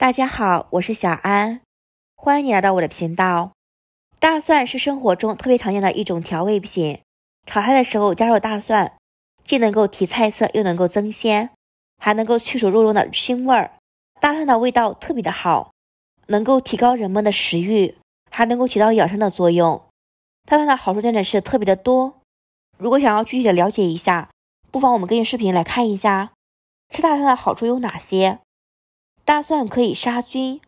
大家好，我是小安，欢迎你来到我的频道。大蒜是生活中特别常见的一种调味品，炒菜的时候加入大蒜，既能够提菜色，又能够增鲜，还能够去除肉中的腥味儿。大蒜的味道特别的好，能够提高人们的食欲，还能够起到养生的作用。大蒜的好处真的是特别的多。如果想要具体的了解一下，不妨我们根据视频来看一下，吃大蒜的好处有哪些。大蒜可以杀菌，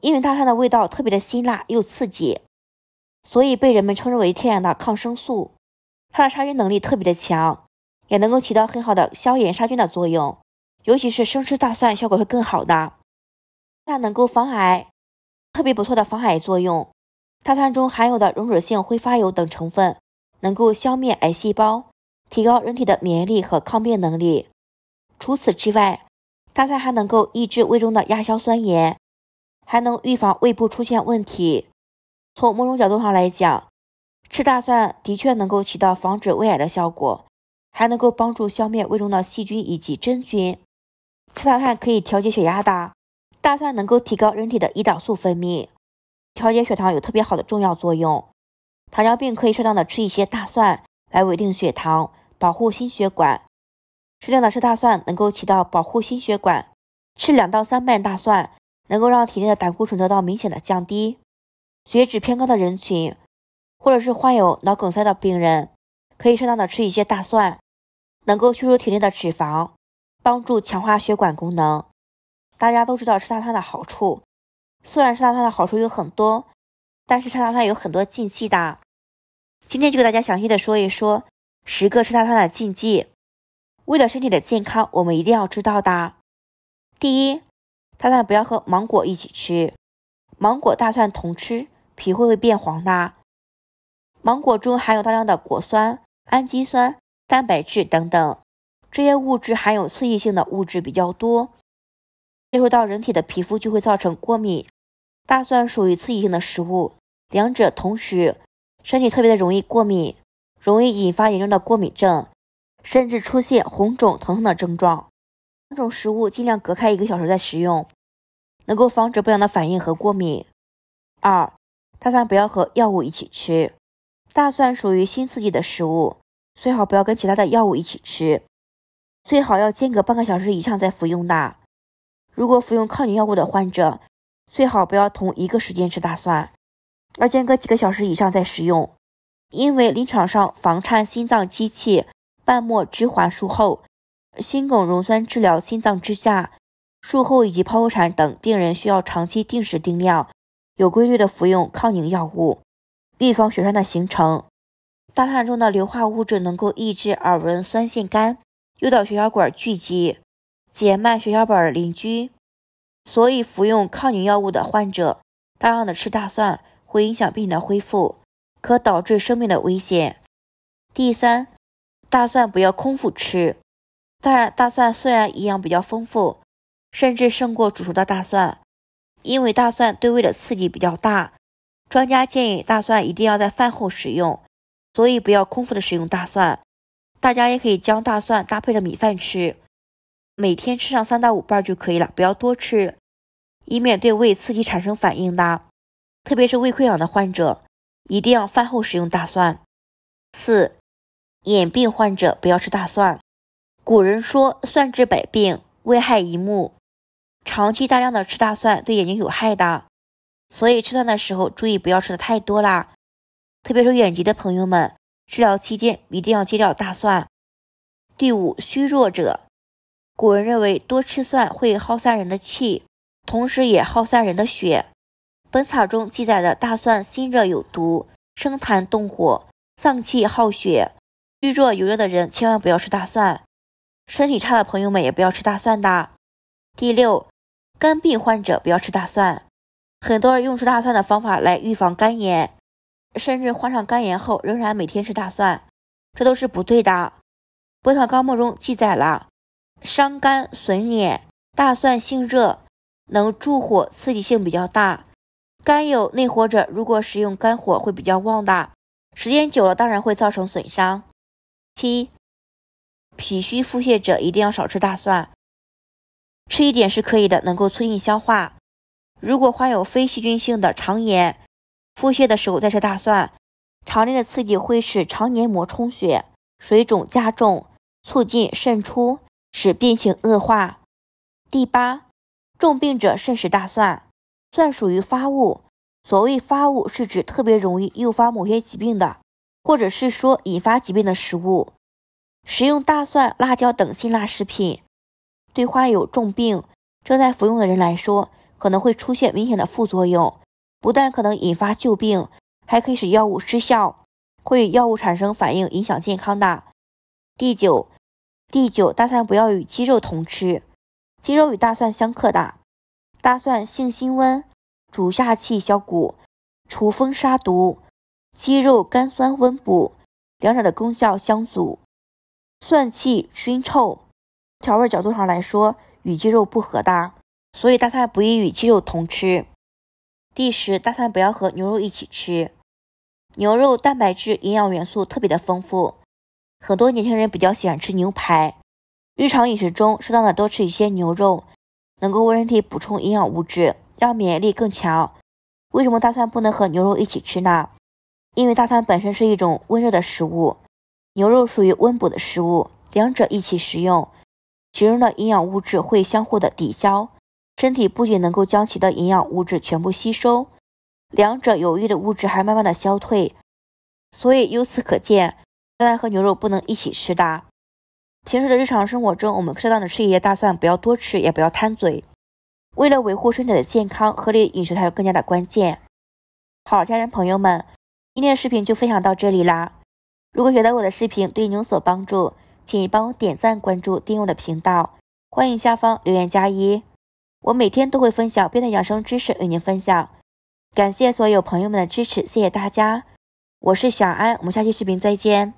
因为大蒜的味道特别的辛辣又刺激，所以被人们称之为天然的抗生素。它的杀菌能力特别的强，也能够起到很好的消炎杀菌的作用。尤其是生吃大蒜，效果会更好的。它能够防癌，特别不错的防癌作用。大蒜中含有的溶脂性挥发油等成分，能够消灭癌细胞，提高人体的免疫力和抗病能力。除此之外，大蒜还能够抑制胃中的亚硝酸盐，还能预防胃部出现问题。从某种角度上来讲，吃大蒜的确能够起到防止胃癌的效果，还能够帮助消灭胃中的细菌以及真菌。吃大蒜可以调节血压的，大蒜能够提高人体的胰岛素分泌，调节血糖有特别好的重要作用。糖尿病可以适当的吃一些大蒜来稳定血糖，保护心血管。适量的吃大蒜能够起到保护心血管，吃两到三瓣大蒜能够让体内的胆固醇得到明显的降低。血脂偏高的人群，或者是患有脑梗塞的病人，可以适当的吃一些大蒜，能够去除体内的脂肪，帮助强化血管功能。大家都知道吃大蒜的好处，虽然吃大蒜的好处有很多，但是吃大蒜有很多禁忌的。今天就给大家详细的说一说十个吃大蒜的禁忌。为了身体的健康，我们一定要知道的。第一，大蒜不要和芒果一起吃，芒果、大蒜同吃，皮会会变黄的。芒果中含有大量的果酸、氨基酸、蛋白质等等，这些物质含有刺激性的物质比较多，接触到人体的皮肤就会造成过敏。大蒜属于刺激性的食物，两者同时，身体特别的容易过敏，容易引发严重的过敏症。甚至出现红肿、疼痛的症状。两种食物尽量隔开一个小时再食用，能够防止不良的反应和过敏。二、大蒜不要和药物一起吃。大蒜属于新刺激的食物，最好不要跟其他的药物一起吃，最好要间隔半个小时以上再服用的。如果服用抗凝药物的患者，最好不要同一个时间吃大蒜，要间隔几个小时以上再食用，因为临床上房颤心脏机器。瓣膜支环术后、心梗溶栓治疗、心脏支架术后以及剖腹产等病人需要长期定时定量、有规律的服用抗凝药物，预防血栓的形成。大蒜中的硫化物质能够抑制耳纹酸性肝，诱导血小管聚集，减慢血小板凝聚。所以，服用抗凝药物的患者大量的吃大蒜会影响病人的恢复，可导致生命的危险。第三。大蒜不要空腹吃，当然，大蒜虽然营养比较丰富，甚至胜过煮熟的大蒜，因为大蒜对胃的刺激比较大。专家建议大蒜一定要在饭后食用，所以不要空腹的食用大蒜。大家也可以将大蒜搭配着米饭吃，每天吃上三到五瓣就可以了，不要多吃，以免对胃刺激产生反应的。特别是胃溃疡的患者，一定要饭后食用大蒜。四。眼病患者不要吃大蒜。古人说“蒜治百病，危害一目”，长期大量的吃大蒜对眼睛有害的，所以吃蒜的时候注意不要吃的太多啦。特别是眼疾的朋友们，治疗期间一定要戒掉大蒜。第五，虚弱者，古人认为多吃蒜会耗散人的气，同时也耗散人的血。本草中记载着大蒜辛热有毒，生痰动火，丧气耗血。虚弱有热的人千万不要吃大蒜，身体差的朋友们也不要吃大蒜的。第六，肝病患者不要吃大蒜。很多人用吃大蒜的方法来预防肝炎，甚至患上肝炎后仍然每天吃大蒜，这都是不对的。《本草纲目》中记载了，伤肝损眼，大蒜性热，能助火，刺激性比较大。肝有内火者，如果食用肝火会比较旺的，时间久了当然会造成损伤。七，脾虚腹泻者一定要少吃大蒜。吃一点是可以的，能够促进消化。如果患有非细菌性的肠炎、腹泻的时候再吃大蒜，肠内的刺激会使肠黏膜充血、水肿加重，促进渗出，使病情恶化。第八，重病者慎食大蒜。蒜属于发物，所谓发物是指特别容易诱发某些疾病的，或者是说引发疾病的食物。食用大蒜、辣椒等辛辣食品，对患有重病、正在服用的人来说，可能会出现明显的副作用，不但可能引发旧病，还可以使药物失效，会与药物产生反应，影响健康的。第九，第九，大蒜不要与鸡肉同吃，鸡肉与大蒜相克的。大蒜性辛温，主下气消谷，除风杀毒；鸡肉甘酸温补，两者的功效相左。蒜气熏臭，调味角度上来说与鸡肉不合搭，所以大蒜不宜与鸡肉同吃。第十，大蒜不要和牛肉一起吃。牛肉蛋白质、营养元素特别的丰富，很多年轻人比较喜欢吃牛排，日常饮食中适当的多吃一些牛肉。能够为人体补充营养物质，让免疫力更强。为什么大蒜不能和牛肉一起吃呢？因为大蒜本身是一种温热的食物，牛肉属于温补的食物，两者一起食用，其中的营养物质会相互的抵消，身体不仅能够将其的营养物质全部吸收，两者有益的物质还慢慢的消退。所以由此可见，大蒜和牛肉不能一起吃的。平时的日常生活中，我们适当的吃一些大蒜，不要多吃，也不要贪嘴。为了维护身体的健康，合理饮食才有更加的关键。好，家人朋友们，今天的视频就分享到这里啦。如果觉得我的视频对你有所帮助，请帮我点赞、关注、订阅我的频道，欢迎下方留言加一。我每天都会分享变态养生知识与您分享。感谢所有朋友们的支持，谢谢大家。我是小安，我们下期视频再见。